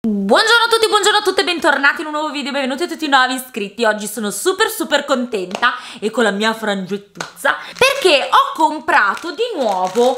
Buongiorno a tutti, buongiorno a tutte, bentornati in un nuovo video, benvenuti a tutti i nuovi iscritti. Oggi sono super super contenta e con la mia frangettuzza Perché ho comprato di nuovo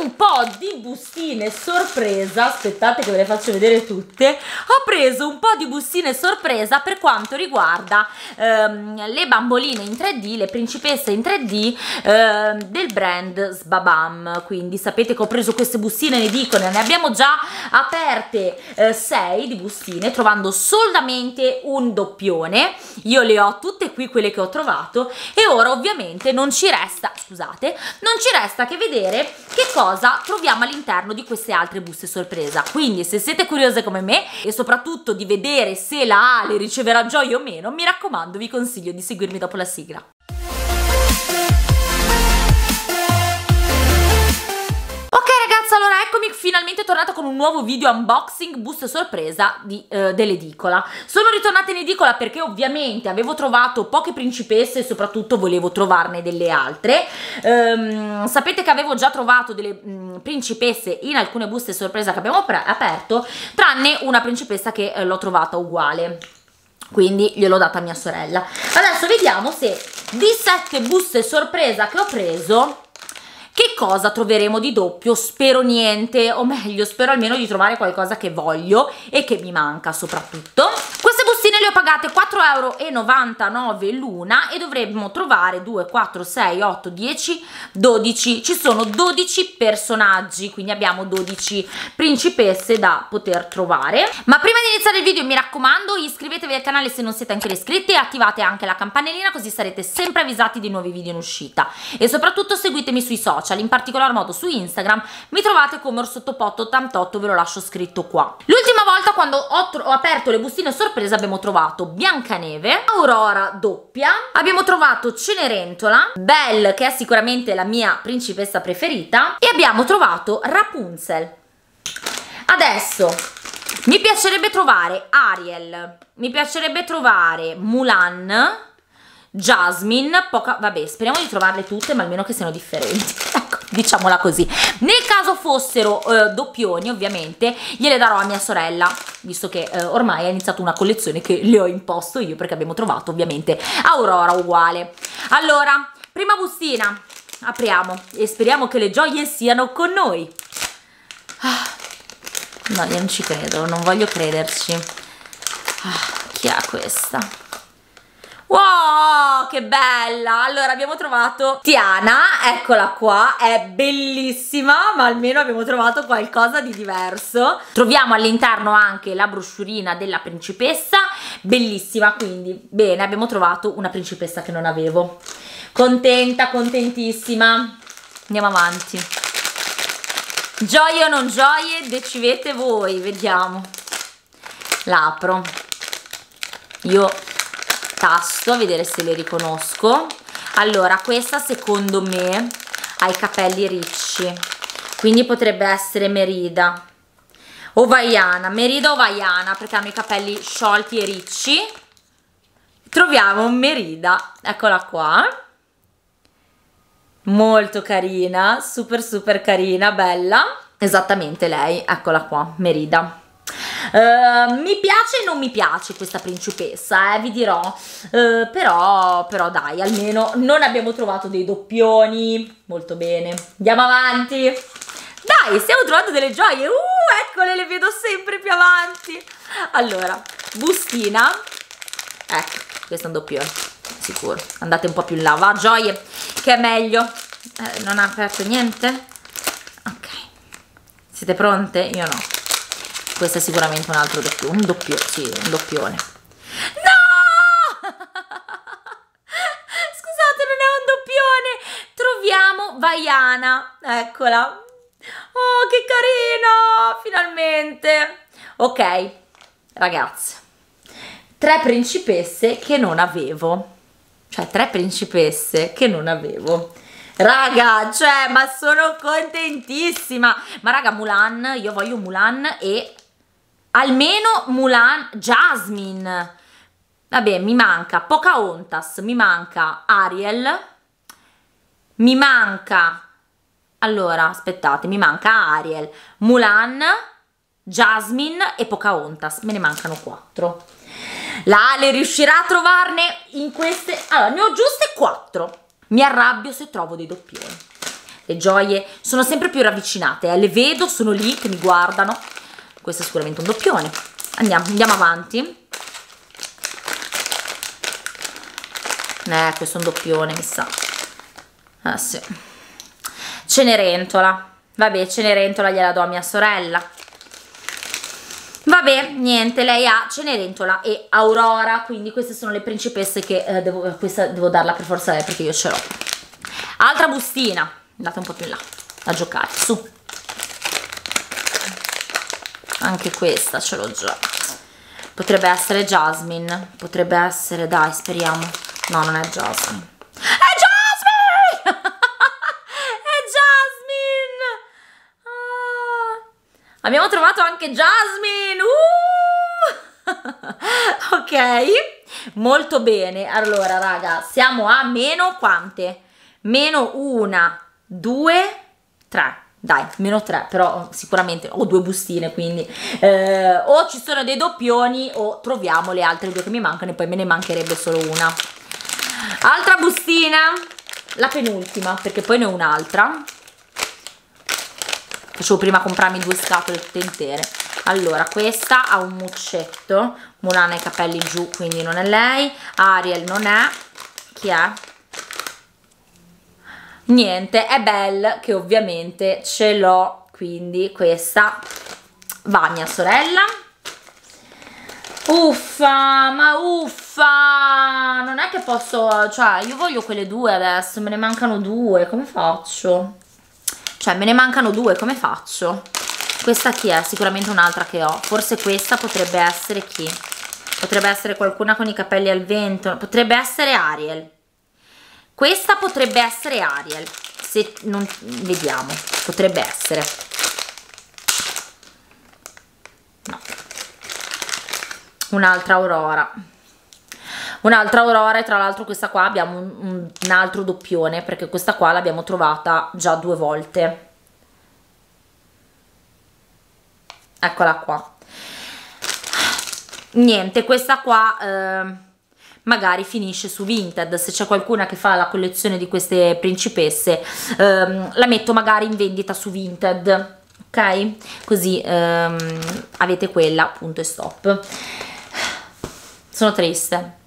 un po' di bustine sorpresa aspettate che ve le faccio vedere tutte ho preso un po' di bustine sorpresa per quanto riguarda ehm, le bamboline in 3D le principesse in 3D ehm, del brand Sbabam. Quindi sapete che ho preso queste bustine in edicola ne abbiamo già aperte 6 eh, di bustine trovando soldamente un doppione. Io le ho tutte qui quelle che ho trovato e ora ovviamente non ci resta scusate non ci resta che vedere che che cosa troviamo all'interno di queste altre buste sorpresa. Quindi se siete curiose come me e soprattutto di vedere se la Ale riceverà gioia o meno, mi raccomando vi consiglio di seguirmi dopo la sigla. Finalmente tornata con un nuovo video unboxing busta sorpresa di, eh, dell'edicola. Sono ritornata in edicola perché ovviamente avevo trovato poche principesse e soprattutto volevo trovarne delle altre. Ehm, sapete che avevo già trovato delle mh, mm, principesse in alcune buste sorpresa che abbiamo aperto, tranne una principessa che eh, l'ho trovata uguale quindi gliel'ho data a mia sorella adesso vediamo se di sette buste sorpresa che ho preso che cosa troveremo di doppio? Spero niente, o meglio, spero almeno di trovare qualcosa che voglio e che mi manca soprattutto. Bustine le ho pagate 4,99 euro l'una e dovremmo trovare 2, 4, 6, 8, 10, 12. Ci sono 12 personaggi, quindi abbiamo 12 principesse da poter trovare. Ma prima di iniziare il video mi raccomando iscrivetevi al canale se non siete ancora iscritti e attivate anche la campanellina così sarete sempre avvisati di nuovi video in uscita. E soprattutto seguitemi sui social in particolar modo su Instagram, mi trovate come orsottopotto88, ve lo lascio scritto qua. L'ultima volta quando ho, ho aperto le bustine sorprese abbiamo trovato Biancaneve, Aurora doppia, abbiamo trovato Cenerentola, Belle che è sicuramente la mia principessa preferita e abbiamo trovato Rapunzel. Adesso mi piacerebbe trovare Ariel, mi piacerebbe trovare Mulan, Jasmine, poca... vabbè speriamo di trovarle tutte ma almeno che siano differenti diciamola così. Nel caso fossero eh, doppioni ovviamente gliele darò a mia sorella visto che eh, ormai ha iniziato una collezione che le ho imposto io perché abbiamo trovato ovviamente Aurora uguale. Allora prima bustina apriamo e speriamo che le gioie siano con noi. Ah, no io non ci credo non voglio crederci. Ah, chi ha questa? Wow, che bella! Allora abbiamo trovato Tiana, eccola qua, è bellissima, ma almeno abbiamo trovato qualcosa di diverso. Troviamo all'interno anche la broschurina della principessa, bellissima, quindi bene, abbiamo trovato una principessa che non avevo. Contenta, contentissima. Andiamo avanti. Gioie o non gioie, decidete voi, vediamo. L'apro. Io tasto a vedere se le riconosco. Allora questa secondo me ha i capelli ricci quindi potrebbe essere Merida. O Vaiana, Merida o Vaiana perché hanno i capelli sciolti e ricci. Troviamo Merida eccola qua. Molto carina super super carina bella. Esattamente lei eccola qua Merida Uh, mi piace e non mi piace questa principessa, eh, vi dirò, uh, però, però dai, almeno non abbiamo trovato dei doppioni, molto bene, andiamo avanti. Dai, stiamo trovando delle gioie, uh, eccole, le vedo sempre più avanti. Allora, bustina, ecco, questo è un doppione, sicuro, andate un po' più in là, va, gioie, che è meglio. Eh, non ha aperto niente? Ok, siete pronte? Io no questo è sicuramente un altro doppio, un doppio, sì, un doppione. No! Scusate, non è un doppione. Troviamo Vaiana, eccola. Oh, che carina, finalmente. Ok, ragazze, tre principesse che non avevo. Cioè, tre principesse che non avevo. Raga, cioè, ma sono contentissima. Ma raga, Mulan, io voglio Mulan e almeno Mulan, Jasmine, vabbè mi manca Pocahontas, mi manca Ariel, mi manca, allora aspettate, mi manca Ariel, Mulan, Jasmine e Pocahontas, me ne mancano 4. La Ale riuscirà a trovarne in queste... Allora, ne ho giuste 4. Mi arrabbio se trovo dei doppioni. Le gioie sono sempre più ravvicinate, eh? le vedo, sono lì che mi guardano. Questo è sicuramente un doppione. Andiamo, andiamo avanti. Eh, questo è un doppione, mi sa. Ah, sì. Cenerentola. Vabbè, Cenerentola gliela do a mia sorella. Vabbè, niente, lei ha Cenerentola e Aurora, quindi queste sono le principesse che eh, devo, questa devo darla per forza lei perché io ce l'ho. Altra bustina, andate un po' più in là, a giocare, su. Anche questa ce l'ho già. Potrebbe essere Jasmine, potrebbe essere, dai, speriamo. No, non è Jasmine. È Jasmine! è Jasmine! Ah. Abbiamo trovato anche Jasmine! Uh! ok, molto bene. Allora, raga, siamo a meno quante? Meno una, due, tre dai, meno 3, però sicuramente ho due bustine, quindi eh, o ci sono dei doppioni o troviamo le altre due che mi mancano e poi me ne mancherebbe solo una. Altra bustina, la penultima, perché poi ne ho un'altra. Facevo prima comprarmi due scatole tutte intere. Allora, questa ha un muccetto, Mulan ha i capelli giù, quindi non è lei. Ariel non è. Chi è? Niente è Belle che ovviamente ce l'ho quindi questa va mia sorella. Uffa ma uffa non è che posso cioè io voglio quelle due adesso me ne mancano due come faccio? Cioè me ne mancano due come faccio? Questa chi è? sicuramente un'altra che ho. Forse questa potrebbe essere chi? potrebbe essere qualcuna con i capelli al vento potrebbe essere Ariel questa potrebbe essere Ariel, se non vediamo, potrebbe essere. No. Un'altra Aurora. Un'altra Aurora e tra l'altro questa qua abbiamo un, un altro doppione perché questa qua l'abbiamo trovata già due volte. Eccola qua. Niente, questa qua... Eh, magari finisce su Vinted. Se c'è qualcuna che fa la collezione di queste principesse ehm, la metto magari in vendita su Vinted ok? Così ehm, avete quella punto e stop. Sono triste.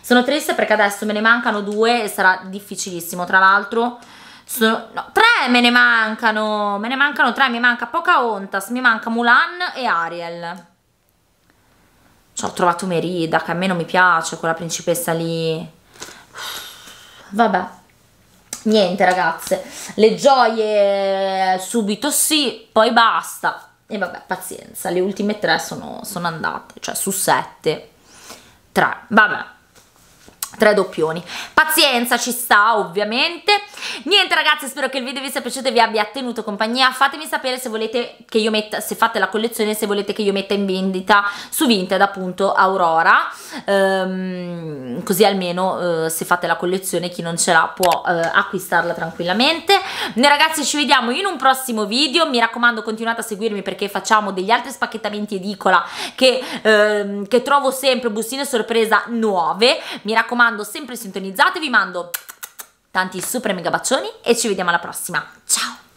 Sono triste perché adesso me ne mancano due e sarà difficilissimo. Tra l'altro sono, no, tre me ne mancano me ne mancano tre mi manca Pocahontas mi manca Mulan e Ariel cioè, ho trovato Merida, che a me non mi piace, quella principessa lì. Vabbè. Niente, ragazze. Le gioie subito sì, poi basta. E vabbè, pazienza. Le ultime tre sono, sono andate. Cioè, su sette. Tre. Vabbè tre doppioni. Pazienza ci sta ovviamente. Niente ragazzi spero che il video vi sia piaciuto e vi abbia tenuto compagnia. Fatemi sapere se volete che io metta se fate la collezione se volete che io metta in vendita su Vinted appunto Aurora. Ehm, così almeno eh, se fate la collezione chi non ce l'ha può eh, acquistarla tranquillamente. Noi ragazzi ci vediamo in un prossimo video. Mi raccomando continuate a seguirmi perché facciamo degli altri spacchettamenti edicola che, ehm, che trovo sempre bustine sorpresa nuove. Mi raccomando raccomando sempre sintonizzate, vi mando tanti super mega bacioni e ci vediamo alla prossima. Ciao!